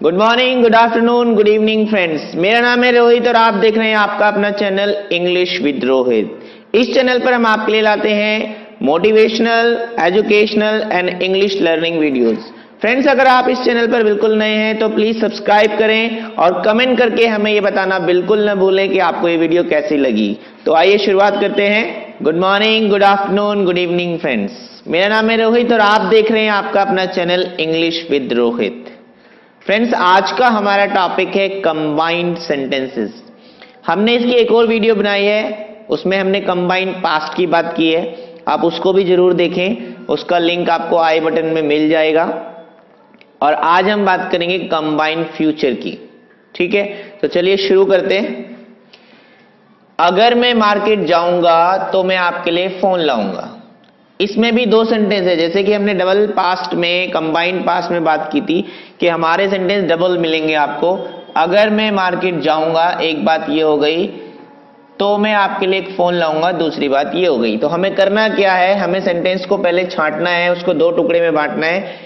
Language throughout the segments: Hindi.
Good morning good afternoon good evening friends मेरा नाम है रोहित और आप देख रहे हैं आपका अपना चैनल इंग्लिश विद रोहित इस चैनल पर हम आपके लिए लाते हैं motivational educational and English learning videos friends अगर आप इस चैनल पर बिल्कुल नए हैं तो प्लीज़ सब्सक्राइब करें और कमेंट करके हमें ये बताना बिल्कुल न भूलें कि आपको ये वीडियो कैसी लगी. तो आइए शुरुआत करते हैं. Good morning good afternoon good evening friends मेरा नाम है रोहित और आप देख रहे हैं आपका अपना channel English with Rohit friends आज का हमारा टॉपिक है कंबाइंड सेंटेंसेस हमने इसकी एक और वीडियो बनाई है, उसमें हमने कंबाइंड पास्ट की बात की है। आप उसको भी ज़रूर देखें, उसका लिंक आपको आई बटन में मिल जाएगा। और आज हम बात करेंगे कंबाइंड फ्यूचर की, ठीक है? तो चलिए शुरू करते हैं। अगर मैं मार्केट जाऊँगा तो मैं आपके लिए फ़ोन लाऊँगा। इसमें भी दो सेंटेंस है। जैसे कि हमने डबल पास्ट में कंबाइंड पास्ट में बात की थी कि हमारे सेंटेंस डबल मिलेंगे आपको। अगर मैं मार्केट जाऊँगा, एक बात ये हो गई तो मैं आपके लिए एक फ़ोन लाऊँगा, दूसरी बात ये हो गई। तो हमें करना क्या है? हमें सेंटेंस को पहले छांटना है, उसको दो टुकड़े में बांटना है।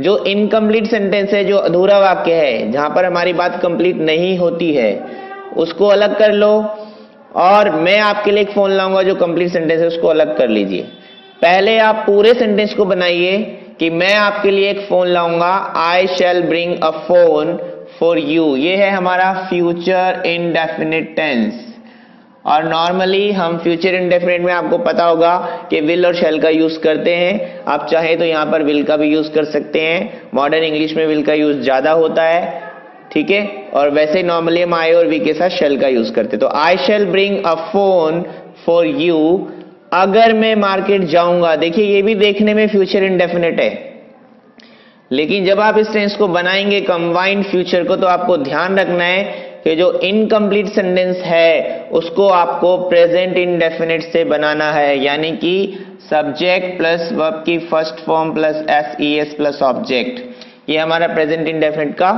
जो इनकम्प्लीट सेंटेंस है, जो अधूरा वाक्य है, जहाँ पर हमारी बात कंप्लीट नहीं होती है, उसको अलग कर लो। और मैं आपके लिए एक फ़ोन लाऊँगा, जो कंप्लीट सेंटेंस है, उसको अलग कर लीजिए। पहले आप पूरे सेंटेंस को बनाइए कि मैं आपके लिए एक फ़ोन लाऊँगा। I shall bring a phone for you ये है हमारा फ्यूचर इनडेफिनिट टेंस और नॉर्मली हम फ्यूचर इनडेफिनेट में आपको पता होगा कि विल और शेल का यूज़ करते हैं। आप चाहे तो यहाँ पर विल का भी यूज़ कर सकते हैं। मॉडर्न इंग्लिश में विल का यूज़ ज़्यादा होता है, ठीक है? और वैसे नॉर्मली हम आई और वी के साथ शेल का यूज़ करते हैं। तो I shall bring a phone for you अगर मैं मार्केट जाऊँगा, देखिए ये भी देखने में फ्यूचर इंडेफिनेट है। लेकिन जब आप इस टेंस को बनाएँगे कंबाइंड फ्यूचर को तो आपको ध्यान रखना है कि जो इनकम्प्लीट सेंटेंस है, उसको आपको प्रेजेंट इनडेफिनेट से बनाना है। यानी कि सब्जेक्ट प्लस वर्ब की first form plus S E S plus object ये हमारा प्रेजेंट इनडेफिनेट का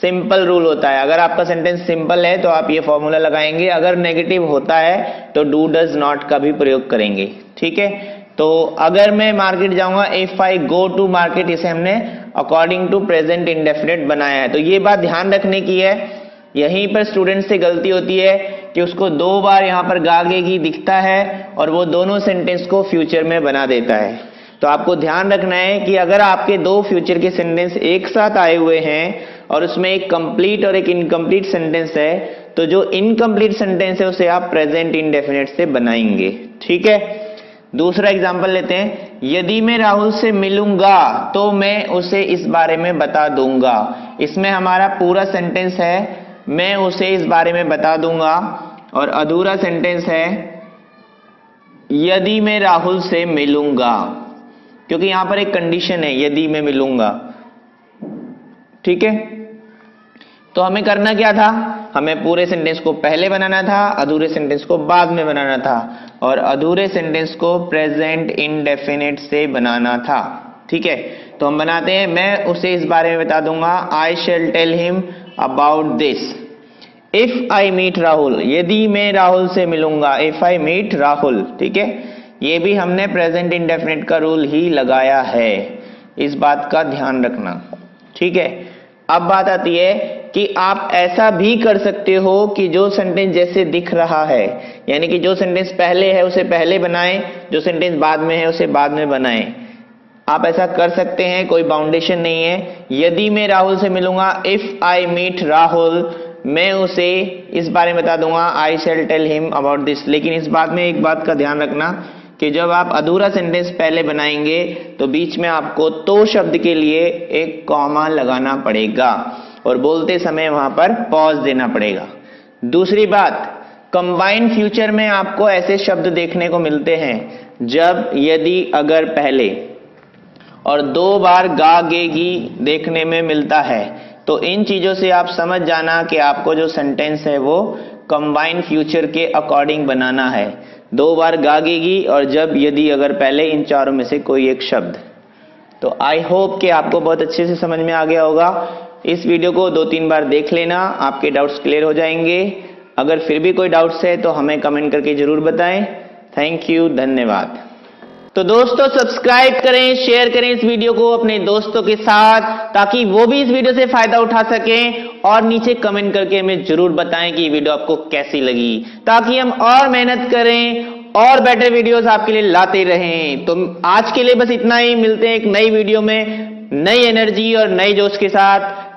सिंपल रूल होता है। अगर आपका सेंटेंस सिंपल है तो आप ये फॉर्मूला लगाएँगे। अगर नेगेटिव होता है तो डू डज नॉट का भी प्रयोग करेंगे, ठीक है? तो अगर मैं मार्केट जाऊँगा if I go to market इसे हमने अकॉर्डिंग टू प्रेजेंट इंडेफिनेट बनाया है। तो ये बात ध्यान रखने की है। यहीं पर स्टूडेंट से गलती होती है कि उसको दो बार यहाँ पर गागेगी दिखता है और वो दोनों सेंटेंस को फ्यूचर में बना देता है। तो आपको ध्यान रखना है कि अगर आपके दो फ्यूचर के सेंटेंस एक साथ आए हुए हैं और उसमें एक कंप्लीट और एक इनकम्प्लीट सेंटेंस है तो जो इनकम्प्लीट सेंटेंस है, उसे आप प्रेजेंट इनडेफिनेट से बनाएँगे। ठीक है? दूसरा एग्ज़ाम्पल लेते हैं। यदि मैं राहुल से मिलूँगा तो मैं उसे इस बारे में बता दूँगा। इसमें हमारा पूरा सेंटेंस है, मैं उसे इस बारे में बता दूँगा। और अधूरा सेंटेंस है, यदि मैं राहुल से मिलूँगा। क्योंकि यहाँ पर एक कंडीशन है, यदि मैं मिलूँगा। ठीक है? तो हमें करना क्या था? हमें पूरे सेंटेंस को पहले बनाना था, अधूरे सेंटेंस को बाद में बनाना था और अधूरे सेंटेंस को प्रेजेंट इनडेफिनेट से बनाना था। ठीक है? तो हम बनाते हैं, मैं उसे इस बारे में बता दूँगा। I shall tell him about this if I meet Rahul यदि मैं राहुल से मिलूँगा इफ़ आई मीट राहुल ठीक है? ये भी हमने प्रेजेंट इंडेफिनेट का रूल ही लगाया है। इस बात का ध्यान रखना। ठीक है? अब बात आती है कि आप ऐसा भी कर सकते हो कि जो सेंटेंस जैसे दिख रहा है, यानी कि जो सेंटेंस पहले है, उसे पहले बनाएँ, जो सेंटेंस बाद में है, उसे बाद में बनाएँ। आप ऐसा कर सकते हैं, कोई बाउंडेशन नहीं है। यदि मैं राहुल से मिलूँगा इफ़ आई मीट राहुल, मैं उसे इस बारे में बता दूँगा I shall tell him about this लेकिन इस बात में एक बात का ध्यान रखना कि जब आप अधूरा सेंटेंस पहले बनाएँगे तो बीच में आपको तो शब्द के लिए एक कॉमा लगाना पड़ेगा। और बोलते समय वहाँ पर पॉज देना पड़ेगा। दूसरी बात कंबाइंड फ्यूचर में आपको ऐसे शब्द देखने को मिलते हैं, जब यदि अगर पहले और दो बार गा गेगी देखने में मिलता है तो इन चीज़ों से आप समझ जाना कि आपको जो सेंटेंस है वो कंबाइंड फ्यूचर के अकॉर्डिंग बनाना है। दो बार गागेगी और जब यदि अगर पहले इन चारों में से कोई एक शब्द। तो आई होप कि आपको बहुत अच्छे से समझ में आ गया होगा। इस वीडियो को दो तीन बार देख लेना, आपके डाउट्स क्लियर हो जाएँगे। अगर फिर भी कोई डाउट्स है तो हमें कमेंट करके ज़रूर बताएँ। थैंक यू धन्यवाद। तो दोस्तों सब्सक्राइब करें शेयर करें इस वीडियो को अपने दोस्तों के साथ, ताकि वो भी इस वीडियो से फ़ायदा उठा सकें और नीचे कमेंट करके हमें ज़रूर बताएँ कि वीडियो आपको कैसी लगी। ताकि हम और मेहनत करें, और बेटर वीडियोस आपके लिए लाते रहें। तो आज के लिए बस इतना ही, मिलते हैं एक नई वीडियो में, नई एनर्जी और नई जोश के साथ।